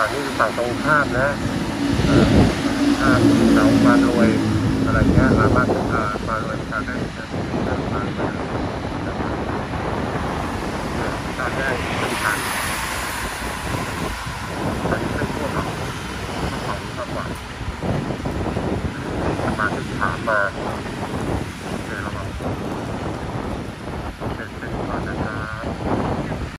ฝั่งนี้คือฝั่งตรงข้ามนะข้ามเสามารวยอะไรเงี้ยราบ้านอ่ามารวยทางนั้นทางมารวยตนแเป็นทางอันนี้เป็นพวกของของมากกว่ามาที่ถามมา